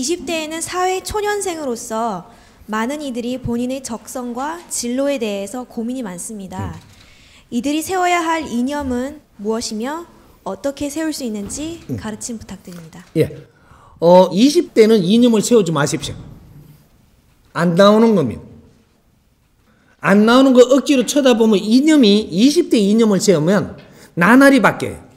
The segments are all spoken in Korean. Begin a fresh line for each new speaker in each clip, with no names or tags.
20대에는 사회 초년생으로서 많은 이들이 본인의 적성과 진로에 대해서 고민이 많습니다. 이들이 세워야 할 이념은 무엇이며 어떻게 세울 수 있는지 가르침 부탁드립니다.
예. 어, 20대는 이념을 세우지 마십시오. 안 나오는 겁니다. 안 나오는 거 억지로 쳐다보면 이념이 20대 이념을 세우면 나날이 바뀌어요.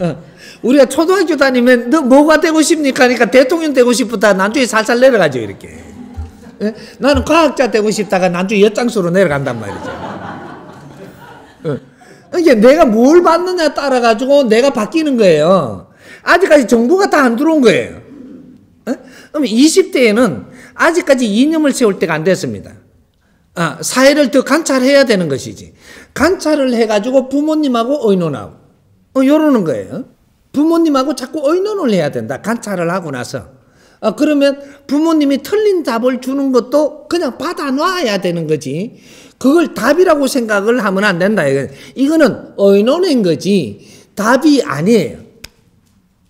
어, 우리가 초등학교 다니면 너 뭐가 되고 싶니까? 하니까 대통령 되고 싶다 나중에 살살 내려가죠 이렇게. 예? 나는 과학자 되고 싶다가 나중에 엿장수로 내려간단 말이죠. 어. 이게 내가 뭘 받느냐 따라 가지고 내가 바뀌는 거예요. 아직까지 정보가 다 안 들어온 거예요. 어? 그럼 20대에는 아직까지 이념을 세울 때가 안 됐습니다. 아, 사회를 더 관찰해야 되는 것이지. 관찰을 해가지고 부모님하고 의논하고, 어, 요러는 거예요. 부모님하고 자꾸 의논을 해야 된다. 관찰을 하고 나서. 어, 그러면 부모님이 틀린 답을 주는 것도 그냥 받아 놔야 되는 거지. 그걸 답이라고 생각을 하면 안 된다. 이거는 의논인 거지. 답이 아니에요.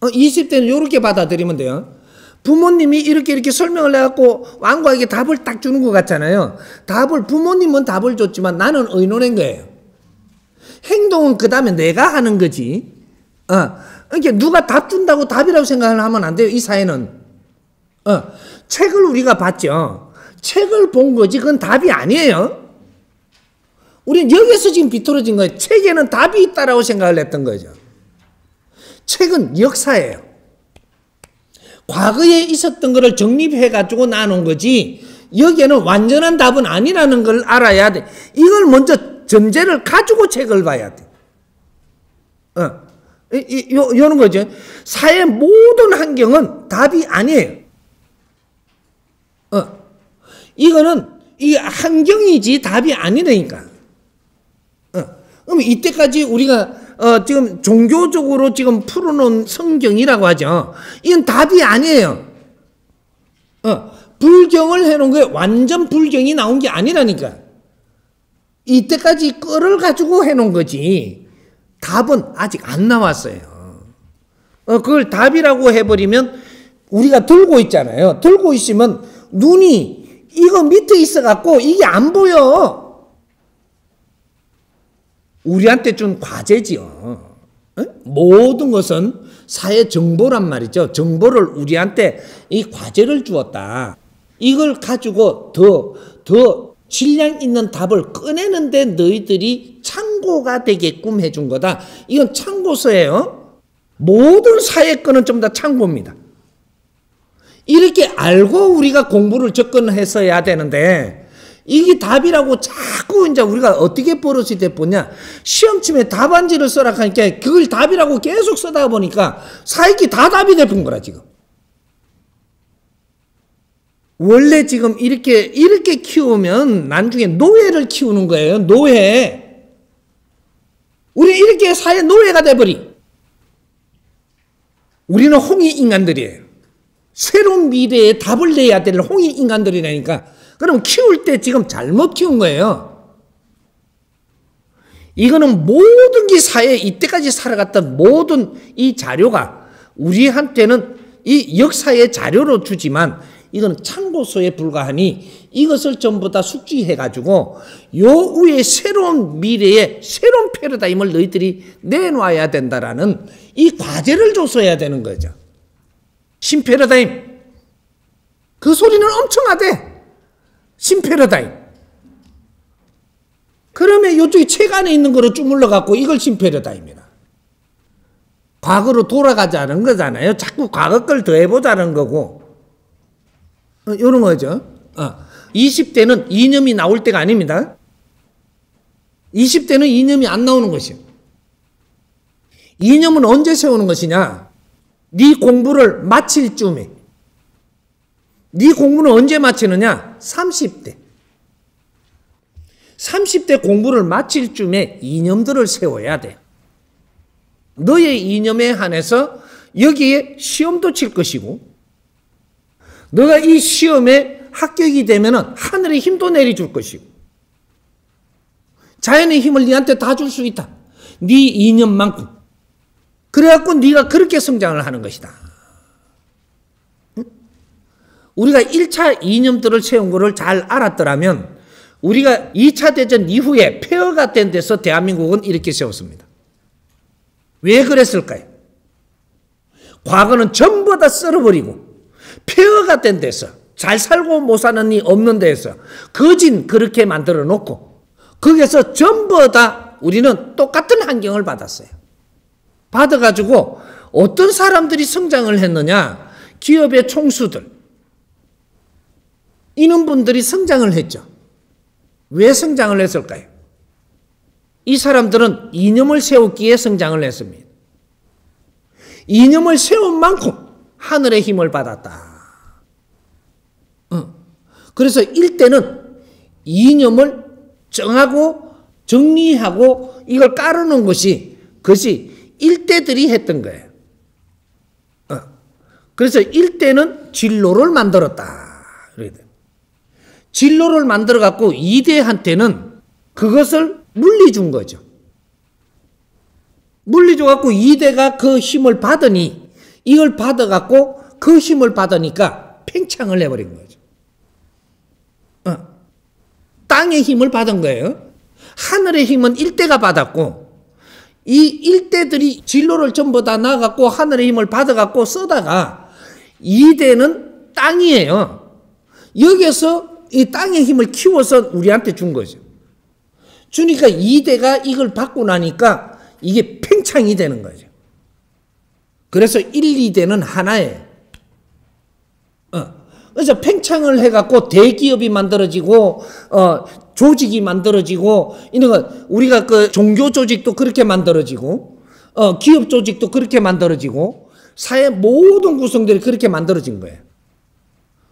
어, 20대는 이렇게 받아들이면 돼요. 부모님이 이렇게 이렇게 설명을 해갖고 왕과에게 답을 딱 주는 것 같잖아요. 답을, 부모님은 답을 줬지만 나는 의논인 거예요. 행동은 그 다음에 내가 하는 거지. 어, 이렇게 누가 답 준다고 답이라고 생각을 하면 안 돼요. 이 사회는. 어, 책을 우리가 봤죠. 책을 본 거지. 그건 답이 아니에요. 우리는 여기서 지금 비틀어진 거예요. 책에는 답이 있다라고 생각을 했던 거죠. 책은 역사예요. 과거에 있었던 것을 정립해가지고 나눈 거지, 여기에는 완전한 답은 아니라는 걸 알아야 돼. 이걸 먼저 전제를 가지고 책을 봐야 돼. 어. 이, 이, 요, 요런 거죠. 사회 모든 환경은 답이 아니에요. 어. 이거는 이 환경이지 답이 아니라니까. 어. 그럼 이때까지 우리가 어, 지금 종교적으로 지금 풀어놓은 성경이라고 하죠. 이건 답이 아니에요. 어, 불경을 해놓은 거에 완전 불경이 나온 게 아니라니까. 이때까지 끌을 가지고 해놓은 거지. 답은 아직 안 나왔어요. 어, 그걸 답이라고 해버리면 우리가 들고 있잖아요. 들고 있으면 눈이 이거 밑에 있어갖고 이게 안 보여. 우리한테 준 과제지요. 어? 모든 것은 사회 정보란 말이죠. 정보를 우리한테 이 과제를 주었다. 이걸 가지고 더, 더 질량 있는 답을 꺼내는데 너희들이 참고가 되게끔 해준 거다. 이건 참고서예요. 모든 사회권은 좀 다 참고입니다. 이렇게 알고 우리가 공부를 접근했어야 되는데 이게 답이라고 자꾸 이제 우리가 어떻게 버릇이 돼보냐. 시험침에 답안지를 써라 하니까 그걸 답이라고 계속 쓰다 보니까 사익이 다 답이 돼본 거라, 지금. 원래 지금 이렇게, 이렇게 키우면 나중에 노예를 키우는 거예요. 노예. 우리 이렇게 사회 노예가 돼버리. 우리는 홍이 인간들이에요. 새로운 미래에 답을 내야 될 홍이 인간들이라니까. 그럼 키울 때 지금 잘못 키운 거예요. 이거는 모든 게 사회 이때까지 살아갔던 모든 이 자료가 우리한테는 이 역사의 자료로 주지만 이건 참고서에 불과하니 이것을 전부 다 숙지해 가지고 요 위에 새로운 미래의 새로운 패러다임을 너희들이 내놔야 된다라는 이 과제를 줬어야 되는 거죠. 신패러다임. 그 소리는 엄청 하대. 신패러다임. 그러면 이쪽에 책 안에 있는 거로 주물러 갖고 이걸 신패러다임이라. 과거로 돌아가자는 거잖아요. 자꾸 과거 걸 더해보자는 거고. 어, 이런 거죠. 어. 20대는 이념이 나올 때가 아닙니다. 20대는 이념이 안 나오는 것이요. 이념은 언제 세우는 것이냐? 네 공부를 마칠 쯤에. 네 공부는 언제 마치느냐? 30대. 30대 공부를 마칠 쯤에 이념들을 세워야 돼. 너의 이념에 한해서 여기에 시험도 칠 것이고, 너가 이 시험에 합격이 되면 하늘의 힘도 내려줄 것이고, 자연의 힘을 네한테 다 줄 수 있다. 네 이념만큼. 그래갖고 네가 그렇게 성장을 하는 것이다. 우리가 1차 이념들을 세운 것을 잘 알았더라면 우리가 2차 대전 이후에 폐허가 된 데서 대한민국은 이렇게 세웠습니다. 왜 그랬을까요? 과거는 전부 다 썰어버리고 폐허가 된 데서 잘 살고 못 사는 이 없는 데서 거진 그렇게 만들어 놓고 거기서 전부 다 우리는 똑같은 환경을 받았어요. 받아가지고 어떤 사람들이 성장을 했느냐? 기업의 총수들. 이런 분들이 성장을 했죠. 왜 성장을 했을까요? 이 사람들은 이념을 세웠기에 성장을 했습니다. 이념을 세운 만큼 하늘의 힘을 받았다. 어. 그래서 일대는 이념을 정하고 정리하고 이걸 깔아놓은 것이 그것이 일대들이 했던 거예요. 어. 그래서 일대는 진로를 만들었다. 진로를 만들어 갖고 이대한테는 그것을 물리 준 거죠. 물리 줘 갖고 이대가 그 힘을 받으니 이걸 받아 갖고 그 힘을 받으니까 팽창을 해버린 거죠. 어. 땅의 힘을 받은 거예요. 하늘의 힘은 일대가 받았고 이 일대들이 진로를 전부 다 나갖고 하늘의 힘을 받아갖고 쓰다가 이대는 땅이에요. 여기서 이 땅의 힘을 키워서 우리한테 준 거죠. 주니까 이대가 이걸 받고 나니까 이게 팽창이 되는 거죠. 그래서 1, 2대는 하나예요. 어. 그래서 팽창을 해갖고 대기업이 만들어지고, 어, 조직이 만들어지고, 이런 거, 우리가 그 종교 조직도 그렇게 만들어지고, 어, 기업 조직도 그렇게 만들어지고, 사회 모든 구성들이 그렇게 만들어진 거예요.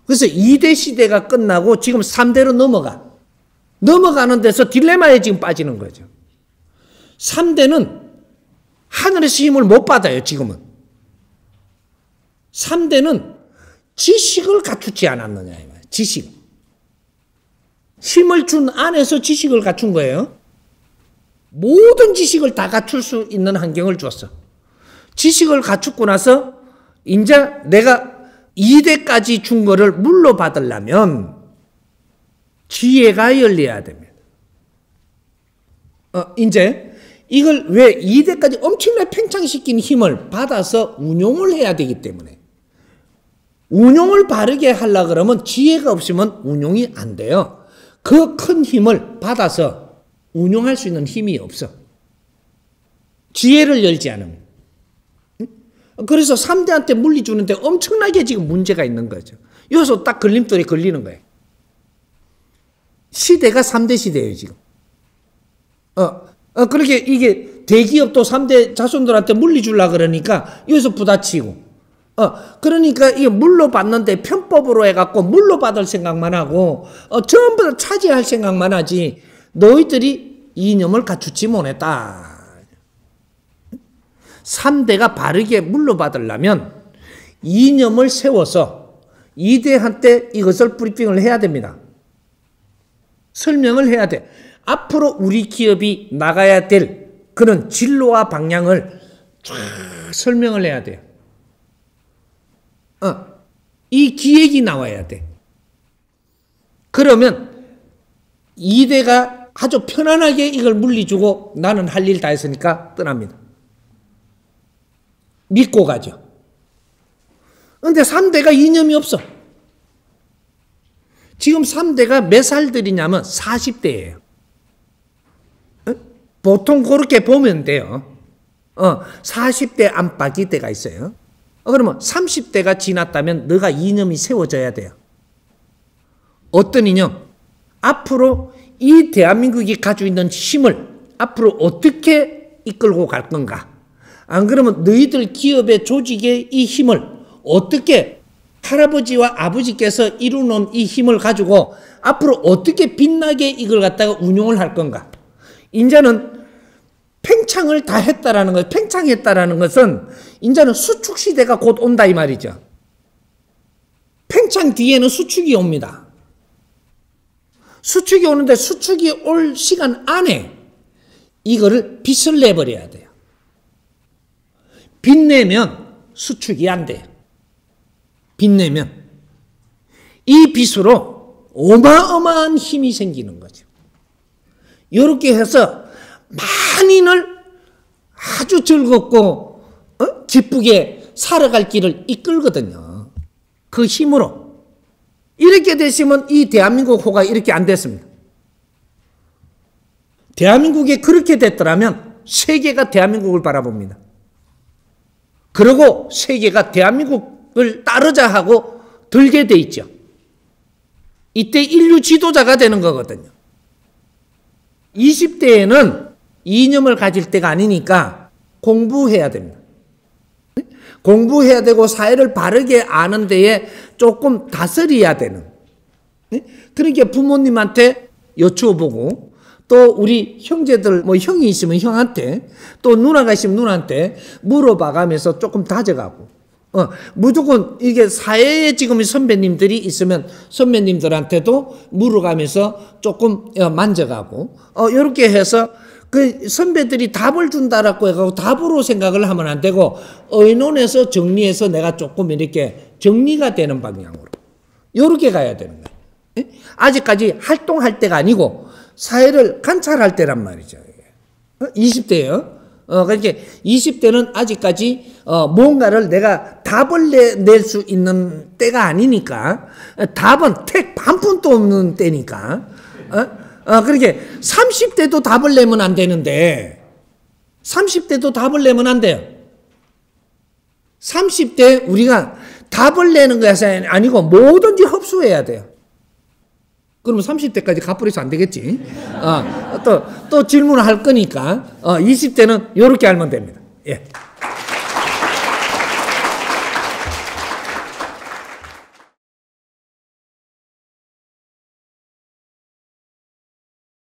그래서 2대 시대가 끝나고 지금 3대로 넘어가. 넘어가는 데서 딜레마에 지금 빠지는 거죠. 3대는 하늘에서 힘을 못 받아요, 지금은. 3대는 지식을 갖추지 않았느냐, 지식. 힘을 준 안에서 지식을 갖춘 거예요. 모든 지식을 다 갖출 수 있는 환경을 줬어. 지식을 갖추고 나서, 이제 내가 2대까지 준 거를 물로 받으려면 지혜가 열려야 됩니다. 어, 이제 이걸 왜 2대까지 엄청나게 팽창시킨 힘을 받아서 운용을 해야 되기 때문에 운용을 바르게 하려 그러면 지혜가 없으면 운용이 안 돼요. 그 큰 힘을 받아서 운용할 수 있는 힘이 없어. 지혜를 열지 않으면. 그래서 3대한테 물리 주는데 엄청나게 지금 문제가 있는 거죠. 여기서 딱 걸림돌에 걸리는 거예요. 시대가 3대 시대예요, 지금. 어, 어, 그렇게 이게 대기업도 3대 자손들한테 물리 주려 그러니까 여기서 부딪히고, 어, 그러니까 이게 물로 받는데 편법으로 해갖고 물로 받을 생각만 하고, 어, 전부 다 차지할 생각만 하지, 너희들이 이념을 갖추지 못했다. 3대가 바르게 물러받으려면 이념을 세워서 2대한테 이것을 브리핑을 해야 됩니다. 설명을 해야 돼. 앞으로 우리 기업이 나가야 될 그런 진로와 방향을 쫙 설명을 해야 돼요. 어, 이 기획이 나와야 돼. 그러면 2대가 아주 편안하게 이걸 물리주고 나는 할 일 다 했으니까 떠납니다. 믿고 가죠. 근데 3대가 이념이 없어. 지금 3대가 몇 살들이냐면 40대예요. 어? 보통 그렇게 보면 돼요. 어, 40대 안팎이 때가 있어요. 어, 그러면 30대가 지났다면 너가 이념이 세워져야 돼요. 어떤 이념? 앞으로 이 대한민국이 가지고 있는 힘을 앞으로 어떻게 이끌고 갈 건가? 안 그러면 너희들 기업의 조직의 이 힘을 어떻게 할아버지와 아버지께서 이루는 이 힘을 가지고 앞으로 어떻게 빛나게 이걸 갖다가 운용을 할 건가? 인자는 팽창을 다 했다라는 것, 팽창했다라는 것은 인자는 수축 시대가 곧 온다 이 말이죠. 팽창 뒤에는 수축이 옵니다. 수축이 오는데 수축이 올 시간 안에 이거를 빛을 내버려야 돼요. 빚 내면 수축이 안 돼요. 빚 내면. 이 빚으로 어마어마한 힘이 생기는 거죠. 이렇게 해서 만인을 아주 즐겁고 어? 기쁘게 살아갈 길을 이끌거든요. 그 힘으로. 이렇게 되시면 이 대한민국 호가 이렇게 안 됐습니다. 대한민국이 그렇게 됐더라면 세계가 대한민국을 바라봅니다. 그리고 세계가 대한민국을 따르자 하고 들게 돼 있죠. 이때 인류 지도자가 되는 거거든요. 20대에는 이념을 가질 때가 아니니까 공부해야 됩니다. 공부해야 되고 사회를 바르게 아는 데에 조금 다스려야 되는. 그러니까 부모님한테 여쭈어보고 또 우리 형제들 뭐 형이 있으면 형한테 또 누나가 있으면 누나한테 물어봐가면서 조금 다져가고 어, 무조건 이게 사회에 지금 선배님들이 있으면 선배님들한테도 물어가면서 조금 어, 만져가고 어, 이렇게 해서 그 선배들이 답을 준다라고 해가지고 답으로 생각을 하면 안 되고 의논해서 정리해서 내가 조금 이렇게 정리가 되는 방향으로 이렇게 가야 되는 거예요. 예? 아직까지 활동할 때가 아니고 사회를 관찰할 때란 말이죠. 어? 20대예요. 어, 그러니까 20대는 아직까지 어, 뭔가를 내가 답을 내, 낼수 있는 때가 아니니까 어, 답은 택한 푼도 없는 때니까 어? 어, 그렇게 30대도 답을 내면 안 되는데 30대도 답을 내면 안 돼요. 30대 우리가 답을 내는 것이 아니고 뭐든지 흡수해야 돼요. 그러면 30대까지 갚으려서 안 되겠지. 어, 또, 또 질문을 할 거니까, 어, 20대는 이렇게 알면 됩니다. 예.